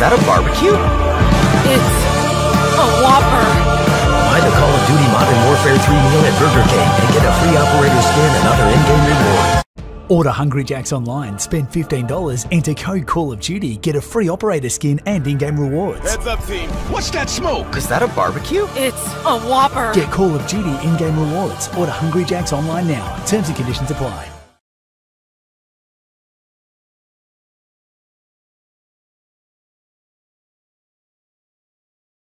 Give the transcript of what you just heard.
that a barbecue? It's a Whopper. Buy the Call of Duty Modern Warfare 3 meal at Burger King and get a free operator skin and other in-game rewards. Order Hungry Jacks online, spend $15, enter code Call of Duty, get a free operator skin and in-game rewards. Heads up, team. What's that smoke? Is that a barbecue? It's a Whopper. Get Call of Duty in-game rewards. Order Hungry Jacks online now. Terms and conditions apply.